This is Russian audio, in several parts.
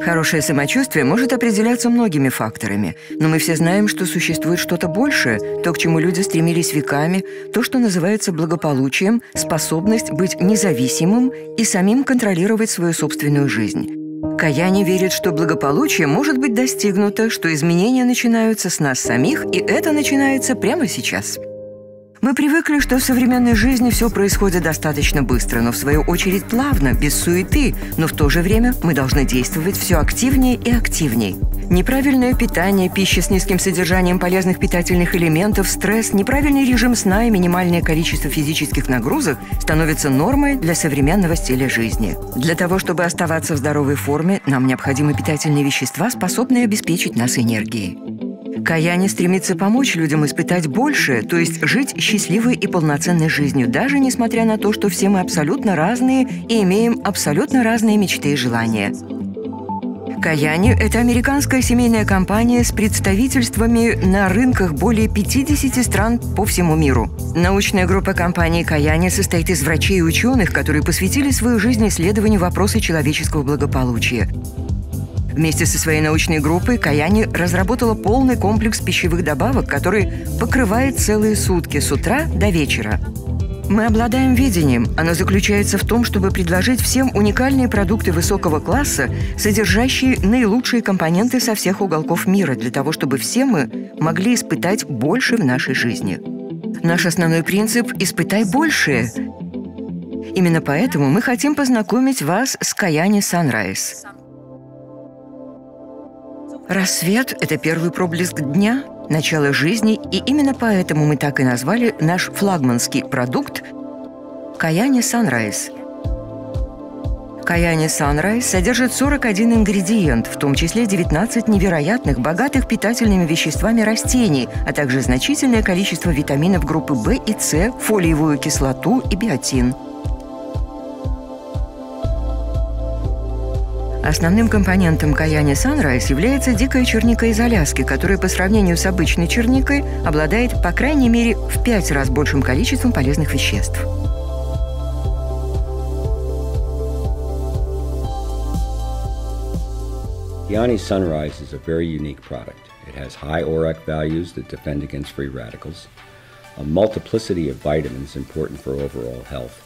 Хорошее самочувствие может определяться многими факторами, но мы все знаем, что существует что-то большее, то, к чему люди стремились веками, то, что называется благополучием, способность быть независимым и самим контролировать свою собственную жизнь. Каяне верит, что благополучие может быть достигнуто, что изменения начинаются с нас самих, и это начинается прямо сейчас. Мы привыкли, что в современной жизни все происходит достаточно быстро, но в свою очередь плавно, без суеты, но в то же время мы должны действовать все активнее и активнее. Неправильное питание, пища с низким содержанием полезных питательных элементов, стресс, неправильный режим сна и минимальное количество физических нагрузок становятся нормой для современного стиля жизни. Для того, чтобы оставаться в здоровой форме, нам необходимы питательные вещества, способные обеспечить нас энергией. Каяние стремится помочь людям испытать большее, то есть жить счастливой и полноценной жизнью, даже несмотря на то, что все мы абсолютно разные и имеем абсолютно разные мечты и желания. Каяни – это американская семейная компания с представительствами на рынках более 50 стран по всему миру. Научная группа компании Каяни состоит из врачей и ученых, которые посвятили свою жизнь исследованию вопроса человеческого благополучия. Вместе со своей научной группой Каяни разработала полный комплекс пищевых добавок, который покрывает целые сутки с утра до вечера. Мы обладаем видением. Оно заключается в том, чтобы предложить всем уникальные продукты высокого класса, содержащие наилучшие компоненты со всех уголков мира, для того, чтобы все мы могли испытать больше в нашей жизни. Наш основной принцип – «испытай большее». Именно поэтому мы хотим познакомить вас с Каяни Sunrise. Рассвет – это первый проблеск дня, начало жизни, и именно поэтому мы так и назвали наш флагманский продукт «Каяни Sunrise». Каяни Sunrise содержит 41 ингредиент, в том числе 19 невероятных, богатых питательными веществами растений, а также значительное количество витаминов группы В и С, фолиевую кислоту и биотин – Основным компонентом каяния Sunrise является дикая черника из Аляски, которая по сравнению с обычной черникой обладает по крайней мере в пять раз большим количеством полезных веществ. Kiani Sunrise is a very unique product. It has high ORAC values that defend against free radicals, a multiplicity of vitamins important for overall health,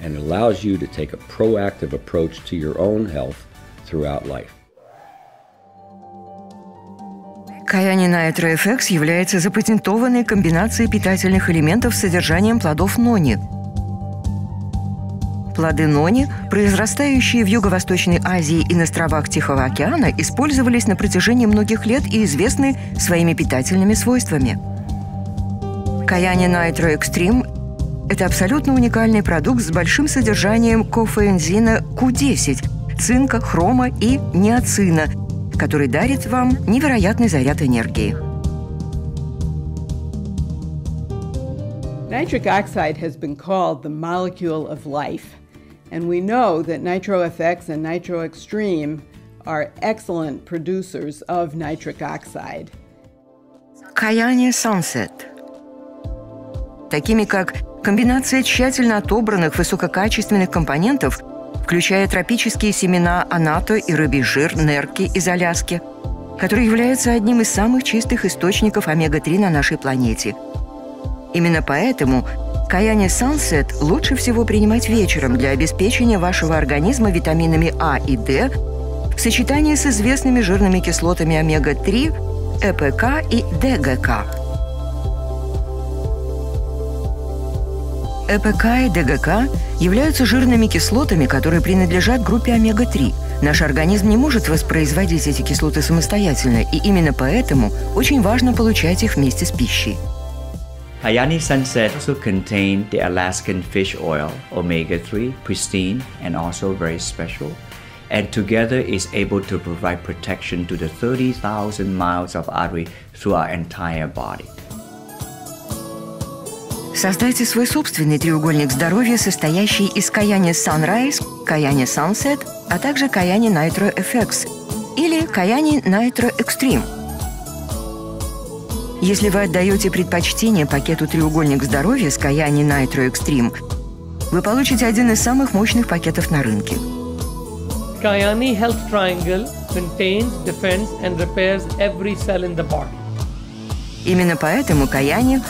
and allows you to take a proactive approach to your own health throughout life. Каяни Nitro является запатентованной комбинацией питательных элементов с содержанием плодов нони. Плоды нони, произрастающие в Юго-Восточной Азии и на островах Тихого океана, использовались на протяжении многих лет и известны своими питательными свойствами. Каяни Nitro это абсолютно уникальный продукт с большим содержанием кофеэнзина Q10, цинка, хрома и неоцина, который дарит вам невероятный заряд энергии. Nitric oxide has been called the molecule of life, and we know that NitroFX and Nitro Extreme are excellent producers of nitric oxide. Каяние Sunset. Такими как комбинация тщательно отобранных высококачественных компонентов – включая тропические семена анато и рыбий жир нерки из Аляски, который является одним из самых чистых источников омега-3 на нашей планете. Именно поэтому Каяни Sunset лучше всего принимать вечером для обеспечения вашего организма витаминами А и D в сочетании с известными жирными кислотами омега-3, ЭПК и ДГК. ЭПК и ДГК являются жирными кислотами, которые принадлежат группе омега-3. Наш организм не может воспроизводить эти кислоты самостоятельно, и именно поэтому очень важно получать их вместе с пищей. Hayani Sunset also contain the Alaskan fish oil, omega-3, pristine and also very special, and together is able to provide protection to the 30,000 miles of artery through our entire body. Создайте свой собственный треугольник здоровья, состоящий из каяния Sunrise, каяния Sunset, а также каяния Nitro FX или каяния Nitro Extreme. Если вы отдаете предпочтение пакету «Треугольник здоровья» с каяни Nitro Extreme, вы получите один из самых мощных пакетов на рынке. Kayani Health Triangle contains, defends, and repairs every cell in the body. Именно поэтому каяние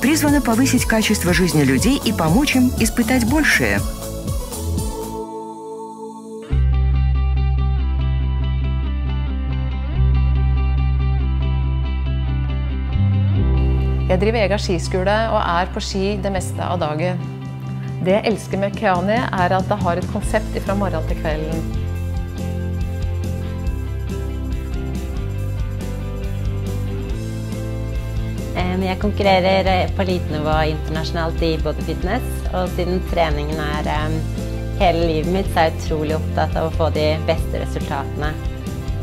призвано повысить качество жизни людей и помочь им испытать большее. Jeg driver egen skiskole og er på ski det meste av dagen. Det jeg elsker med Keani, er at det har et konsept fra morgen til kvelden. Jeg konkurrerer på elitenivå internasjonalt i bodyfitness, og siden treningen er hele livet mitt, så er jeg utrolig opptatt av å få de beste resultatene.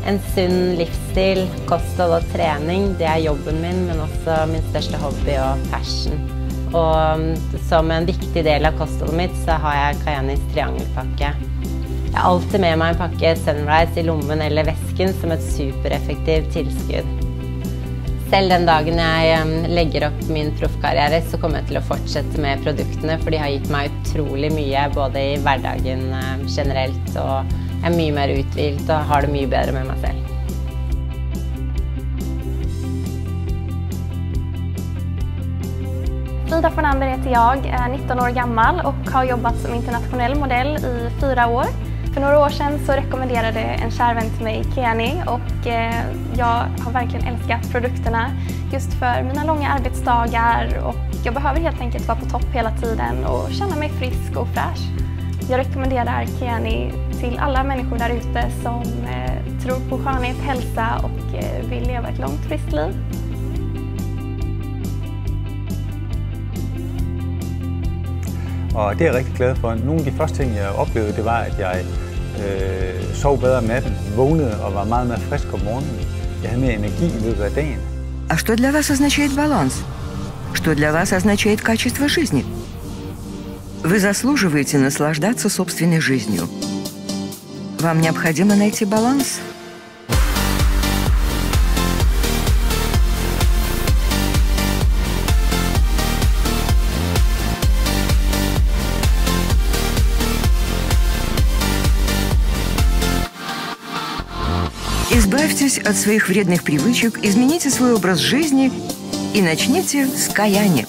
En sunn livsstil, kosthold og trening, det er jobben min, men også min største hobby og passion. Og som en viktig del av kostholdet mitt, så har jeg Kayanis triangelpakke. Jeg har alltid med meg en pakke Sunrise i lommen eller vesken som et supereffektivt tilskudd. Selv den dagen jeg legger opp min proffkarriere, så kommer jeg til å fortsette med produktene, for de har gitt meg utrolig mye, både i hverdagen generelt og jeg er mye mer uthvilt og har det mye bedre med meg selv. Frida Fornander heter jeg, er 19 år gammel og har jobbet som internationell modell i fyra år. För några år sedan så rekommenderade en kär vän till mig Keani och jag har verkligen älskat produkterna just för mina långa arbetsdagar och jag behöver helt enkelt vara på topp hela tiden och känna mig frisk och fräsch. Jag rekommenderar Keani till alla människor där ute som tror på skönhet, hälsa och vill leva ett långt friskt liv. Og det er jeg rigtig glad for. Nogle af de første ting, jeg oplevede, det var, at jeg øh, sov bedre om natten, vågnede og var meget mere frisk om morgenen. Jeg havde mere energi i løbet af dagen. А что для вас означает баланс? Что для вас означает качество жизни? Вы заслуживаете наслаждаться собственной жизнью. Вам необходимо найти баланс. Избавьтесь от своих вредных привычек, измените свой образ жизни и начните с каяния.